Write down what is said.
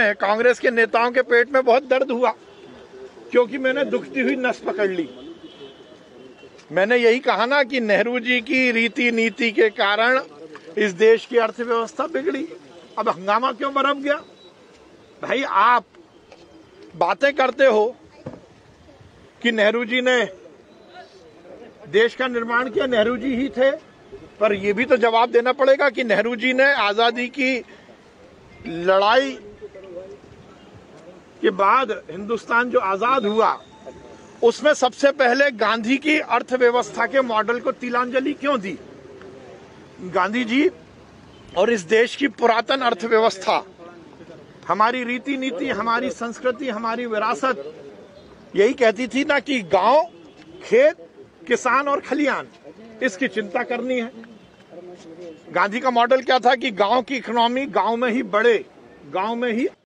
में कांग्रेस के नेताओं के पेट में बहुत दर्द हुआ, क्योंकि मैंने दुखती हुई नस पकड़ ली। मैंने यही कहा ना कि नेहरू जी की रीति नीति के कारण इस देश की अर्थव्यवस्था बिगड़ी। अब हंगामा क्यों बरप गया? भाई, आप बातें करते हो कि नेहरू जी ने देश का निर्माण किया, नेहरू जी ही थे, पर यह भी तो जवाब देना पड़ेगा कि नेहरू जी ने आज़ादी की लड़ाई के बाद हिंदुस्तान जो आज़ाद हुआ, उसमें सबसे पहले गांधी की अर्थव्यवस्था के मॉडल को तिलांजलि क्यों दी? गांधी जी और इस देश की पुरातन अर्थव्यवस्था, हमारी रीति नीति हमारी संस्कृति, हमारी विरासत, यही कहती थी ना कि गाँव, खेत, किसान और खलियान इसकी चिंता करनी है। गांधी का मॉडल क्या था कि गाँव की इकोनॉमी गाँव में ही बढ़े, गाँव में ही